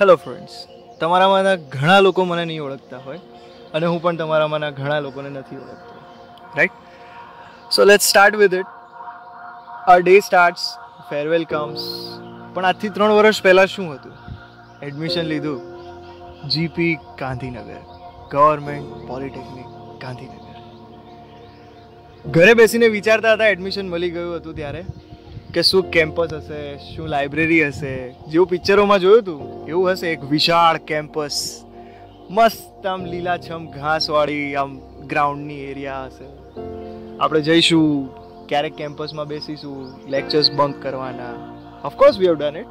Hello friends તમારામાંના ઘણા લોકો મને નહીં ઓળખતા હોય અને હું પણ તમારામાંના ઘણા લોકોને નથી ઓળખતો. Right so let start with it a day starts farewell comes પણ આજથી ત્રણ વર્ષ પહેલાં શું હતું? એડમિશન લીધું. GP Gandhinagar. Government polytechnic Gandhinagar. ઘરે બેસીને વિચારતા હતા એડમિશન મળી ગયું હતું ત્યારે. કે શું કેમ્પસ હશે, શું લાઇબ્રેરી હશે? જેવું પિક્ચરોમાં જોયું હતું એવું હશે એક વિશાળ કેમ્પસ મસ્ત આમ લીલાછમ ઘાસવાળી આમ ગ્રાઉન્ડની એરિયા હશે. આપણે જઈશું, ક્યારેક કેમ્પસમાં બેસીશું લેક્ચર્સ બંક કરવાના. Of course we have done it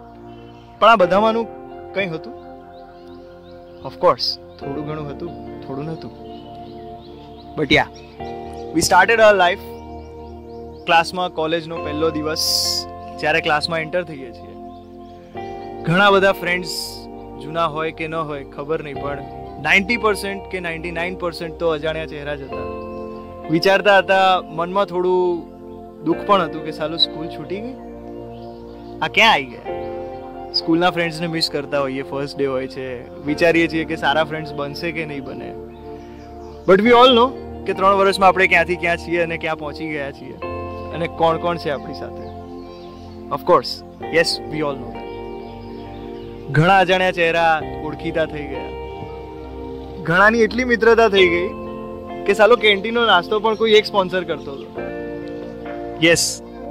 પણ આ બધામાંનું કંઈ હતું? ઓફકોર્સ થોડું ઘણું હતું, થોડું નહોતું. But ya we started our life ક્લાસમાં કોલેજનો પહેલો દિવસ જ્યારે ક્લાસમાં એન્ટર થઈએ છીએ. ઘણા બધા ફ્રેન્ડ્સ જૂના હોય કે ન હોય, ખબર નહીં, પણ નાઇન્ટી પર્સન્ટ કે નાઇન્ટી નાઇન પર્સન્ટ તો અજાણ્યા ચહેરા જ હતા. વિચારતા હતા, મનમાં થોડું દુઃખ પણ હતું કે સાલું સ્કૂલ છૂટી ગઈ? આ ક્યાં આવી ગયા? સ્કૂલના ફ્રેન્ડ્સને મિસ કરતા હોઈએ ફર્સ્ટ ડે હોય છે. વિચારીએ છીએ કે સારા ફ્રેન્ડ્સ બનશે કે નહીં બને. બટ વી ઓલ નો કે ત્રણ વર્ષમાં આપણે ક્યાંથી ક્યાં છીએ અને ક્યાં પહોંચી ગયા છીએ. અને કોણ કોણ છે આપણી સાથે? Of course yes we all know ઘણા અજાણ્યા ચહેરા ઓળખીતા થઈ ગયા. ઘણાની એટલી મિત્રતા થઈ ગઈ કે સાલો કેન્ટીનનો નાસ્તો પણ કોઈ એક સ્પોન્સર કરતો હતો. Yes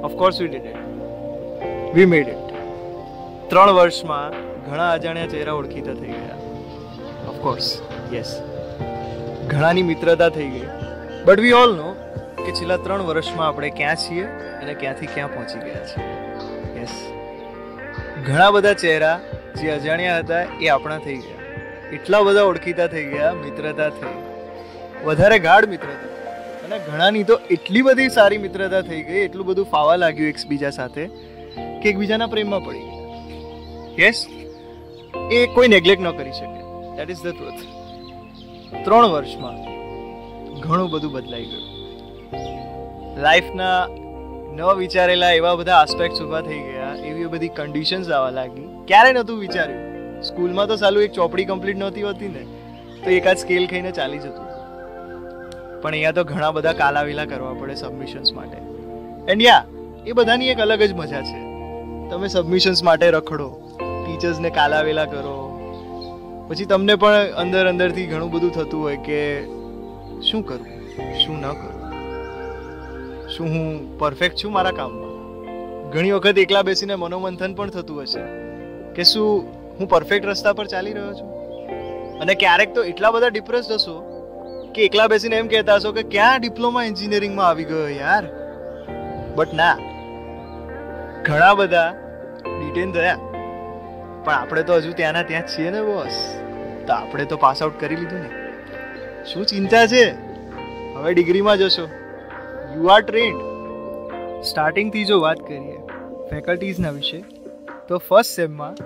of course we did it we made it ત્રણ વર્ષમાં ઘણા અજાણ્યા ચહેરા ઓળખીતા થઈ ગયા. ઓફકોર્સ યસ ઘણાની મિત્રતા થઈ ગઈ. બટ વી ઓલ નો કે છેલ્લા ત્રણ વર્ષમાં આપણે ક્યાં છીએ અને ક્યાંથી ક્યાં પહોંચી ગયા છીએ. યસ ઘણા બધા ચહેરા જે અજાણ્યા હતા એ આપણા થઈ ગયા. એટલા બધા ઓળખીતા થઈ ગયા, મિત્રતા થઈ. વધારે ગાઢ મિત્રતા. અને ઘણાની તો એટલી બધી સારી મિત્રતા થઈ ગઈ, એટલું બધું ફાવા લાગ્યું એકબીજા સાથે કે એકબીજાના પ્રેમમાં પડી ગયા. યસ એ કોઈ નેગ્લેક્ટ ન કરી શકે. દેટ ઇઝ ધ ટ્રુથ ત્રણ વર્ષમાં ઘણું બધું બદલાઈ ગયું. લાઈફના ન વિચારેલા એવા બધા આસ્પેક્ટ્સ ઊભા થઈ ગયા, એવી બધી કન્ડિશન્સ આવવા લાગી. ક્યારે નહોતું વિચાર્યું? સ્કૂલમાં તો સાલું એક ચોપડી કમ્પ્લીટ નહોતી હોતી ને, તો એકાદ સ્કેલ ખાઈને ચાલી જતું. પણ અહીંયા તો ઘણા બધા કાલાવીલા કરવા પડે સબમિશન્સ માટે. એન્ડ યા એ બધાની એક અલગ જ મજા છે. તમે સબમિશન્સ માટે રખડો ટીચર્સને કાલાવેલા કરો. પછી તમને પણ અંદર અંદરથી ઘણું બધું થતું હોય કે શું કરવું શું ન કરું. શું હું પરફેક્ટ છું મારા કામમાં? ઘણી વખત એકલા બેસીને મનોમંથન પણ થતું હશે કે શું હું પરફેક્ટ રસ્તા પર ચાલી રહ્યો છું? અને ક્યારેક તો એટલા બધા ડિપ્રેસ હશો કે એકલા બેસીને એમ કહેતા હશો કે ક્યાં ડિપ્લોમા એન્જિનિયરિંગમાં આવી ગયો યાર? બટ ના, ઘણા બધા ડિટેન થયા. પણ આપણે તો હજુ ત્યાંના ત્યાં છીએ ને બોસ તો આપણે તો પાસ આઉટ કરી લીધું ને. શું ચિંતા છે? હવે ડિગ્રીમાં જશો. યુ આર ટ્રેન્ડ સ્ટાર્ટિંગથી જો વાત કરીએ ફેકલ્ટીઝના વિશે, તો ફર્સ્ટ સેમમાં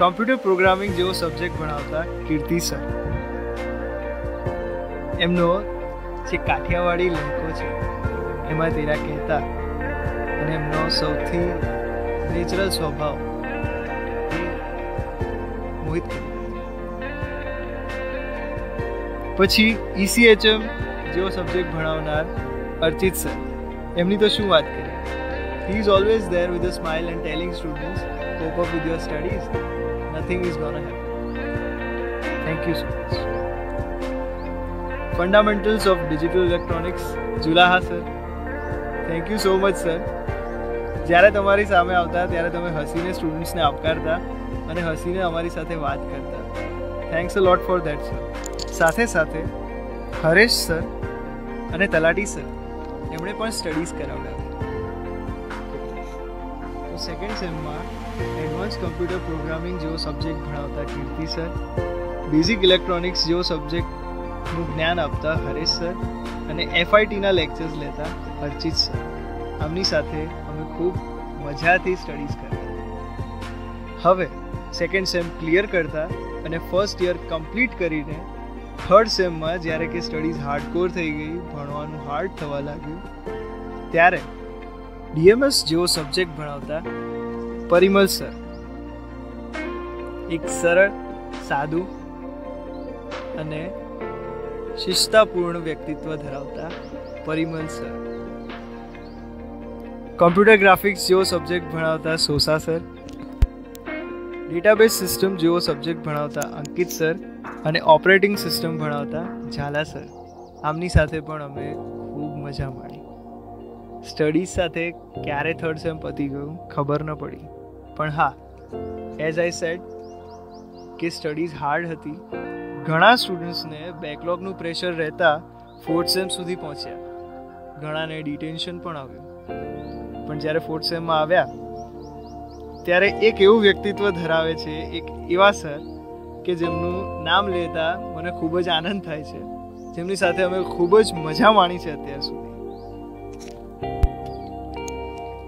કમ્પ્યુટર પ્રોગ્રામિંગ જેવો સબ્જેક્ટ ભણાવતા કીર્તિ સર એમનો જે કાઠિયાવાડી લહેકો છે, એમાં તેરા કહેતા અને એમનો સૌથી નેચરલ સ્વભાવ મોહિત પછી ઈસીએચએમ જેવો સબ્જેક્ટ ભણાવનાર અર્ચિત સર, એમની તો શું વાત કરીએ? He is always there with a smile and telling students cope up with your studies nothing is gonna happen thank you so much fundamentals of digital electronics Julaha sir thank you so much sir જ્યારે તમારી સામે આવતા, ત્યારે તમે હસીને સ્ટુડન્ટ્સને આવકારતા અને હસીને અમારી સાથે વાત કરતા. Thanks a lot for that sir સાથે સાથે હરેશ સર અને તલાટી સર એમણે પણ સ્ટડીઝ કરાવડાવી તો સેકન્ડ સેમમાં એડવાન્સ કમ્પ્યુટર પ્રોગ્રામિંગ જેવો સબ્જેક્ટ ભણાવતા કીર્તિ સર બેઝિક ઇલેક્ટ્રોનિક્સ જેવો સબ્જેક્ટનું જ્ઞાન આપતા હરેશ સર અને એફઆઈટીના લેક્ચર્સ લેતા અર્ચિત સર આમની સાથે અમે ખૂબ મજાથી સ્ટડીઝ કરતા હવે સેકન્ડ સેમ ક્લિયર કરતા અને ફર્સ્ટ યર કમ્પ્લીટ કરીને થર્ડ સેમમાં જ્યારે કે સ્ટડીઝ હાર્ડકોર થઈ ગઈ, ભણવાનું હાર્ડ થવા લાગ્યું, ત્યારે ડીએમએસ જેવો સબ્જેક્ટ ભણાવતા પરિમલ સર એક સરળ, સાદું અને શિસ્તાપૂર્ણ વ્યક્તિત્વ ધરાવતા પરિમલ સર કમ્પ્યુટર ગ્રાફિક્સ જેવો સબ્જેક્ટ ભણાવતા સોસા સર ડેટાબેઝ સિસ્ટમ જેવો સબ્જેક્ટ ભણાવતા અંકિત સર અને ઓપરેટિંગ સિસ્ટમ ભણાવતા ઝાલા સર, આમની સાથે પણ અમે ખૂબ મજા માણી. સ્ટડીઝ સાથે ક્યારે થર્ડ સેમ પતી ગયું ખબર ન પડી. પણ હા એઝ આઈ સેડ કે સ્ટડીઝ હાર્ડ હતી. ઘણા સ્ટુડન્ટ્સને બેકલોગનું પ્રેશર રહેતા ફોર્થ સેમ સુધી પહોંચ્યા. ઘણાને ડિટેન્શન પણ આવ્યું. પણ જ્યારે ફોર્થ સેમમાં આવ્યા, ત્યારે એક એવું વ્યક્તિત્વ ધરાવે છે, એક એવા સર કે જેમનું નામ લેતા મને ખૂબ જ આનંદ થાય છે. જેમની સાથે અમે ખૂબ જ મજા માણી છે અત્યાર સુધી.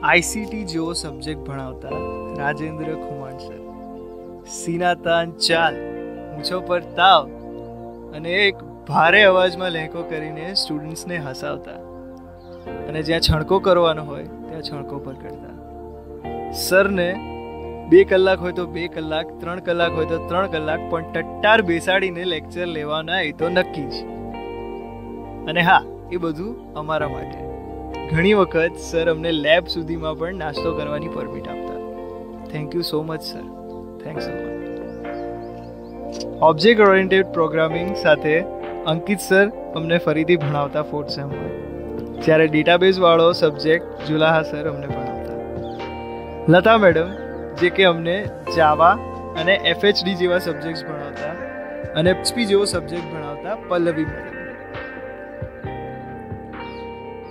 આઈસીટી જેવો સબ્જેક્ટ ભણાવતા રાજેન્દ્ર ખુમાણ સર સીના તાન ચાલ ઊંચો પર તાવ અને એક ભારે અવાજમાં લહેકો કરીને સ્ટુડન્ટ્સને હસાવતા. અને જ્યાં છણકો કરવાનો હોય, ત્યાં છણકો પર કરતા સરને બે કલાક હોય તો બે કલાક, ત્રણ કલાક હોય તો ત્રણ કલાક, પણ ટટ્ટાર બેસાડીને લેક્ચર લેવાના એ તો નક્કી જ અને હા, એ બધું અમારા માટે. ઘણી વખત સર અમને લેબ સુધીમાં પણ નાસ્તો કરવાની પરમિટ આપતા. Thank you so much sir thanks object oriented programming સાથે અંકિત સર અમને ફરીથી ભણાવતા ફોર્થ સેમમાં જ્યારે ડેટાબેઝ વાળો સબ્જેક્ટ જુલાહા સર અમને ભણાવતા. લતા મેડમ જે કે અમને જાવા અને એફએચડી જેવા સબ્જેક્ટ્સ ભણાવતા અને એચપી જેવો સબ્જેક્ટ ભણાવતા પલ્લવી મેડમ.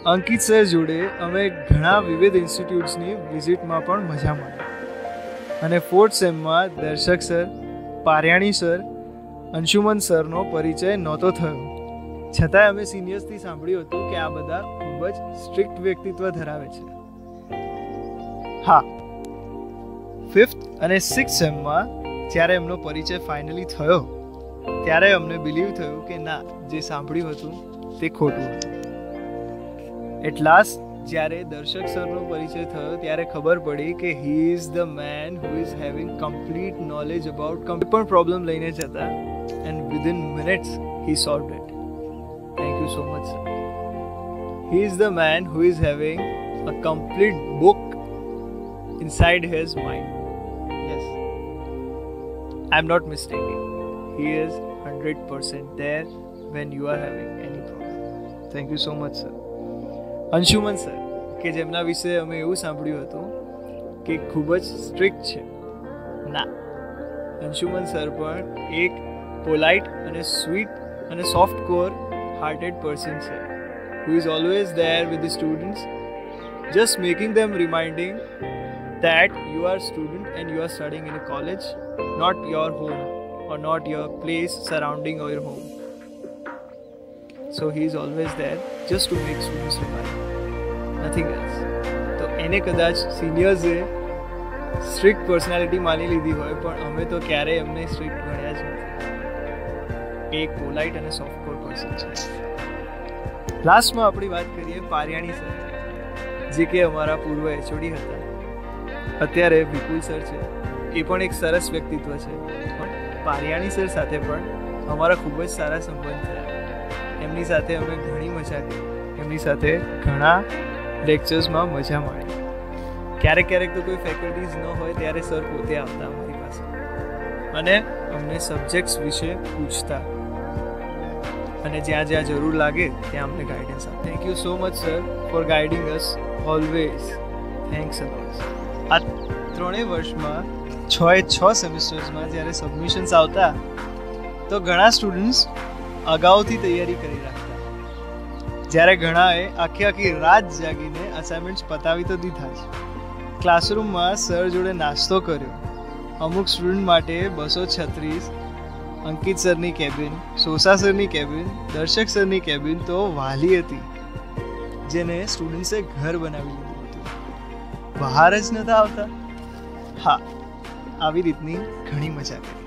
અંકિત સર જોડે અમે ઘણા વિવિધ ઇન્સ્ટિટ્યૂટ્સની વિઝિટમાં પણ મજા માણી. અને ફોર્થ સેમમાં દર્શક સર પાર્યાણી સર અંશુમન સરનો પરિચય નહોતો થયો. છતાંય અમે સિનિયર્સથી સાંભળ્યું હતું કે આ બધા ખૂબ જ સ્ટ્રિક્ટ વ્યક્તિત્વ ધરાવે છે. હા ફિફ્થ અને સિક્સ સેમમાં જ્યારે એમનો પરિચય ફાઇનલી થયો, ત્યારે અમને બિલીવ થયું કે ના, જે સાંભળ્યું હતું તે ખોટું હતું. એટ લાસ્ટ જ્યારે દર્શક સરનો પરિચય થયો, ત્યારે ખબર પડી કે he is the man who is having complete knowledge about કોઈ પણ પ્રોબ્લેમ લઈને જતા and within minutes he solve it thank you so much he is the man who is having a complete book inside his mind. Yes. I'm not mistaken. He is 100% there when you are having any problem. Thank you so much, sir. Anshuman sir કે જેમના વિશે અમે એવું સાંભળ્યું હતું કે ખૂબ જ સ્ટ્રિક્ટ છે ના અંશુમન સર પણ એક પોલાઇટ અને સ્વીટ અને સોફ્ટ કોર હાર્ટેડ પર્સન છે who is always there with the students just making them reminding that you are a student and you are studying in a college not your home or not your place surrounding your home. So he is always there just to make students revive nothing else. તો એને કદાચ સિનિયર્સે strict personality માની લીધી હોય પણ અમે તો ક્યારેય એમને સ્ટ્રિક્ટ ગણ્યા જ નથી એક પોલાઇટ અને સોફ્ટ કોર પર્સન છે. લાસ્ટમાં આપણી વાત કરીએ પારિયાણી સર જે કે અમારા પૂર્વ એચઓડી હતા. અત્યારે વિપુલ સર છે. એ પણ એક સરસ વ્યક્તિત્વ છે. પણ પારિયાણી સર સાથે પણ અમારા ખૂબ જ સારા સંબંધ થયા. એમની સાથે અમે ઘણી મજા કરી. એમની સાથે ઘણા લેક્ચર્સમાં મજા માણી ક્યારેક ક્યારેક તો કોઈ ફેકલ્ટીઝ ન હોય ત્યારે સર પોતે આવતા અમારી પાસે. અને અમને સબ્જેક્ટ્સ વિશે પૂછતા. અને જ્યાં જ્યાં જરૂર લાગે ત્યાં અમને ગાઈડન્સ આપે. Thank you so much sir for guiding us always thanks a lot આ ત્રણેય વર્ષમાં છ એ છ સેમિસ્ટર્સમાં જ્યારે સબમિશન્સ આવતા, તો ઘણા સ્ટુડન્ટ્સ અગાઉથી તૈયારી કરી રાખતા. જ્યારે ઘણાએ આખી આખી રાત જાગીને અસાઇનમેન્ટ્સ પતાવી તો દીધા જ. ક્લાસરૂમમાં સર જોડે નાસ્તો કર્યો. અમુક સ્ટુડન્ટ માટે બસો છત્રીસ, અંકિત સરની કેબિન સોસા સરની કેબિન દર્શક સરની કેબિન તો વાલી હતી, જેને સ્ટુડન્ટ્સે ઘર બનાવી લીધું હતું. બહાર જ નહોતા આવતા. હા, આવી રીતની ઘણી મજા કરી.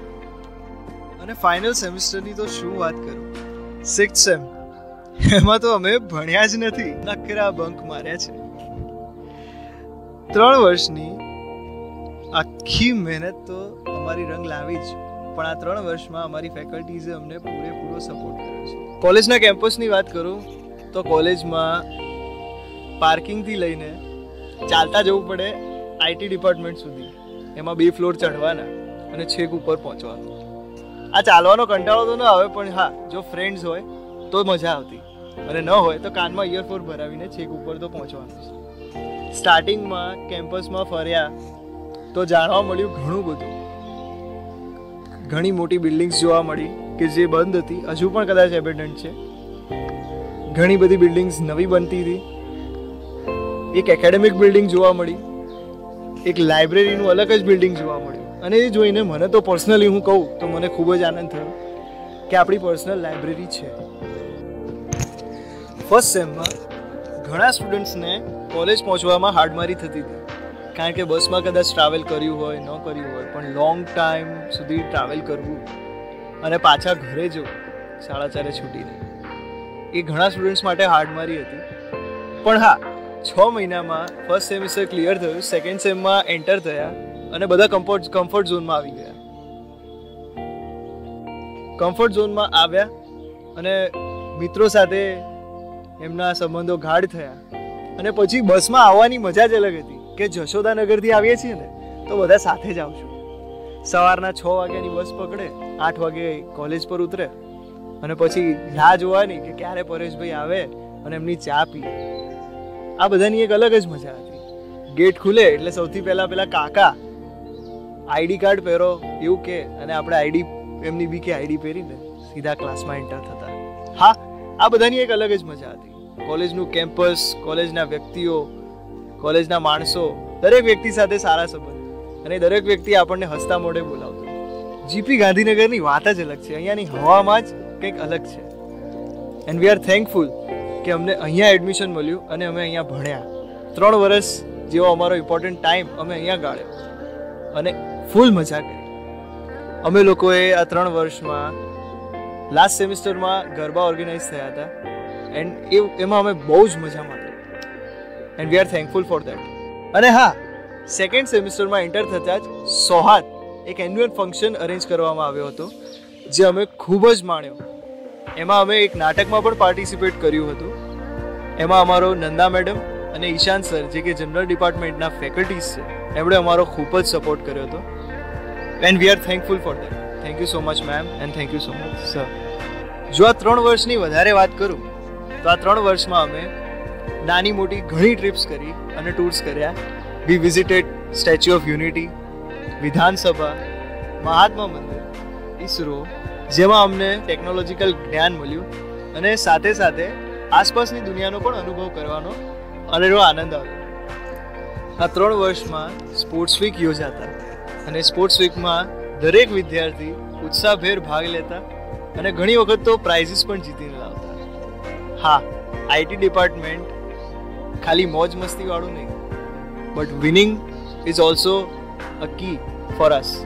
અને ફાઇનલ સેમિસ્ટરની તો શું વાત કરું? સિક્સ સેમ એમાં તો અમે ભણ્યા જ નથી. નકરા બંક માર્યા છે. ત્રણ વર્ષની આખી મહેનત તો અમારી રંગ લાવી જ. પણ આ ત્રણ વર્ષમાં અમારી ફેકલ્ટીઝે અમને પૂરેપૂરો સપોર્ટ કર્યો છે. કોલેજના કેમ્પસની વાત કરું, તો કોલેજમાં પાર્કિંગથી લઈને ચાલતા જવું પડે આઈટી ડિપાર્ટમેન્ટ સુધી. એમાં બે ફ્લોર ચઢવાના અને છેક ઉપર પહોંચવાનું. આ ચાલવાનો કંટાળો તો ન આવે, પણ હા, જો ફ્રેન્ડ્સ હોય તો મજા આવતી. અને ન હોય તો કાનમાં ઇયરફોન ભરાવીને છેક ઉપર તો પહોંચવાનું સ્ટાર્ટિંગમાં કેમ્પસમાં ફર્યા તો જાણવા મળ્યું ઘણું બધું. ઘણી મોટી બિલ્ડિંગ્સ જોવા મળી કે જે બંધ હતી. હજુ પણ કદાચ એબેન્ડન્ટ છે. ઘણી બધી બિલ્ડિંગ્સ નવી બનતી હતી. એક એકેડેમિક બિલ્ડિંગ જોવા મળી એક લાઇબ્રેરીનું અલગ જ બિલ્ડિંગ જોવા મળ્યું. અને એ જોઈને મને તો પર્સનલી હું કહું, તો મને ખૂબ જ આનંદ થયો કે આપણી પર્સનલ લાઇબ્રેરી છે. ફર્સ્ટ સેમમાં ઘણા સ્ટુડન્ટ્સને કોલેજ પહોંચવામાં હાડમારી થતી હતી. કારણ કે બસમાં કદાચ ટ્રાવેલ કર્યું હોય, ન કર્યું હોય, પણ લોંગ ટાઈમ સુધી ટ્રાવેલ કરવું. અને પાછા ઘરે જવું, સાડા ચારે છૂટીને. એ ઘણા સ્ટુડન્ટ્સ માટે હાર્ડમારી હતી. પણ હા છ મહિનામાં ફર્સ્ટ સેમિસ્ટર ક્લિયર થયું સેકન્ડ સેમમાં એન્ટર થયા અને બધા કમ્ફર્ટ કમ્ફર્ટ ઝોનમાં આવી ગયા. કમ્ફર્ટ ઝોનમાં આવ્યા અને મિત્રો સાથે એમના સંબંધો ગાઢ થયા. અને પછી બસમાં આવવાની મજા જ અલગ હતી કે જશોદાનગરથી આવીએ છીએ ને, તો બધા સાથે જ આવશું. સવારના છ વાગ્યાની બસ પકડે, આઠ વાગે કોલેજ પર ઉતરે અને પછી રાહ જોવાની કે ક્યારે પરેશભાઈ આવે અને એમની ચા પી આ બધાની એક અલગ જ મજા હતી. ગેટ ખુલે એટલે સૌથી પહેલા પેલા કાકા આઈડી કાર્ડ પહેરો, એવું કે, અને આપણે આઈડી એમની બી કે આઈડી પહેરીને સીધા ક્લાસમાં એન્ટર થતા. હા, આ બધાની એક અલગ જ મજા હતી. કોલેજનું કેમ્પસ, કોલેજના વ્યક્તિઓ, કોલેજના માણસો, દરેક વ્યક્તિ સાથે સારા સંબંધ. અને દરેક વ્યક્તિ આપણને હસતા મોઢે બોલાવતો. જીપી ગાંધીનગરની વાત જ અલગ છે. અહીંયાની હવામાં જ કંઈક અલગ છે. એન્ડ વી આર થેન્કફુલ કે અમને અહીંયા એડમિશન મળ્યું અને અમે અહીંયા ભણ્યા. ત્રણ વર્ષ જેવો અમારો ઇમ્પોર્ટન્ટ ટાઈમ અમે અહીંયા ગાળ્યો અને ફૂલ મજા કરી. અમે લોકોએ આ ત્રણ વર્ષમાં લાસ્ટ સેમિસ્ટરમાં ગરબા ઓર્ગેનાઇઝ થયા હતા એન્ડ એ એમાં અમે બહુ જ મજા માણી. And we are thankful for that અને હા સેકન્ડ સેમિસ્ટરમાં એન્ટર થતાં જ સોહાદ એક એન્યુઅલ ફંક્શન અરેન્જ કરવામાં આવ્યો હતો, જે અમે ખૂબ જ માણ્યો. એમાં અમે એક નાટકમાં પણ પાર્ટિસિપેટ કર્યું હતું. એમાં અમારો નંદા મેડમ અને ઈશાન સર જે કે જનરલ ડિપાર્ટમેન્ટના ફેકલ્ટીઝ છે, એમણે અમારો ખૂબ જ સપોર્ટ કર્યો હતો. And we are thankful for that thank you so much ma'am and thank you so much sir જો આ ત્રણ વર્ષની વધારે વાત કરું, તો આ ત્રણ વર્ષમાં અમે નાની મોટી ઘણી ટ્રીપ્સ કરી અને ટૂર્સ કર્યા. We visited statue of unity વિધાનસભા મહાત્મા મંદિર ઈસરો જેમાં અમને ટેકનોલોજીકલ જ્ઞાન મળ્યું અને સાથે સાથે આસપાસની દુનિયાનો પણ અનુભવ કરવાનો અનેરો આનંદ આવ્યો. આ ત્રણ વર્ષમાં સ્પોર્ટ્સ વીક યોજાતા અને સ્પોર્ટ્સ વીકમાં દરેક વિદ્યાર્થી ઉત્સાહભેર ભાગ લેતા અને ઘણી વખત તો પ્રાઇઝીસ પણ જીતીને લાવતા. હા આઈટી ડિપાર્ટમેન્ટ ખાલી મોજ મસ્તીવાળું નહીં but winning is also a key for us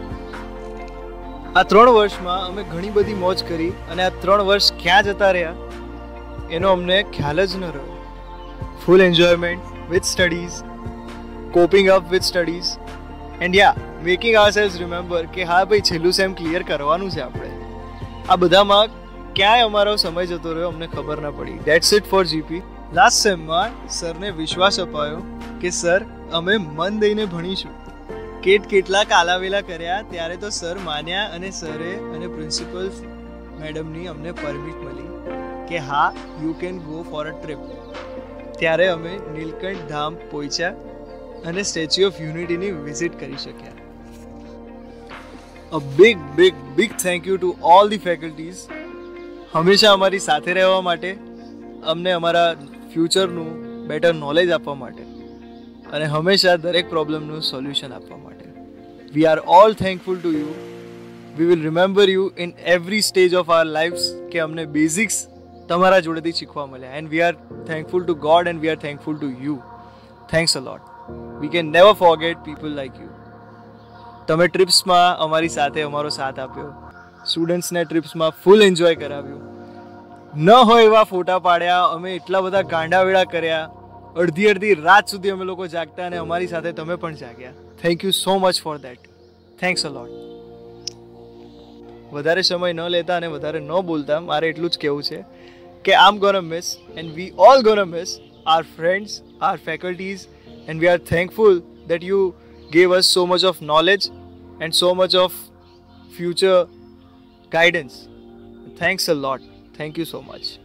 આ ત્રણ વર્ષમાં અમે ઘણી બધી મોજ કરી અને આ ત્રણ વર્ષ ક્યાં જતા રહ્યા, એનો અમને ખ્યાલ જ ન રહ્યો. Full enjoyment with studies coping up with studies and ya making ourselves remember કે હા ભાઈ, છેલ્લું સેમ ક્લિયર કરવાનું છે આપણે. આ બધામાં ક્યાંય અમારો સમય જતો રહ્યો અમને ખબર ના પડી. That's it for GP last સેમમાં સરને વિશ્વાસ અપાયો કે, સર, અમે મન દઈને ભણીશું. કેટ કેટલા કાલાવેલા કર્યા ત્યારે તો સર માન્યા અને સરે અને પ્રિન્સિપલ મેડમની અમને પરમિટ મળી કે હા you can go for a trip ત્યારે અમે નીલકંઠ ધામ પહોંચ્યા અને સ્ટેચ્યુ ઓફ યુનિટીની વિઝિટ કરી શક્યા. A big big big thank you to all the faculties હંમેશા અમારી સાથે રહેવા માટે, અમને અમારા ફ્યુચરનું બેટર નોલેજ આપવા માટે અને હંમેશા દરેક પ્રોબ્લેમનું સોલ્યુશન આપવા માટે we are all to you we will remember you in every stage of our lives કે અમને બેઝિક્સ તમારા જોડેથી શીખવા મળ્યા. And we are thankful to God and we are thankful to you thanks a lot we can never forget people like you તમે ટ્રીપ્સમાં અમારી સાથે અમારો સાથ આપ્યો. સ્ટુડન્ટ્સને ટ્રીપ્સમાં ફૂલ એન્જોય કરાવ્યું. ન હોય એવા ફોટા પાડ્યા, અમે એટલા બધા ગાંડાવેળા કર્યા. અડધી અડધી રાત સુધી અમે લોકો જાગતા અને અમારી સાથે તમે પણ જાગ્યા. Thank you so much for that thanks a lot વધારે સમય ન લેતા અને વધારે ન બોલતા મારે એટલું જ કહેવું છે કે I'm gonna miss and we all gonna miss our friends our faculties and we are thankful that you gave us so much of knowledge and so much of future guidance. Thanks a lot. Thank you so much.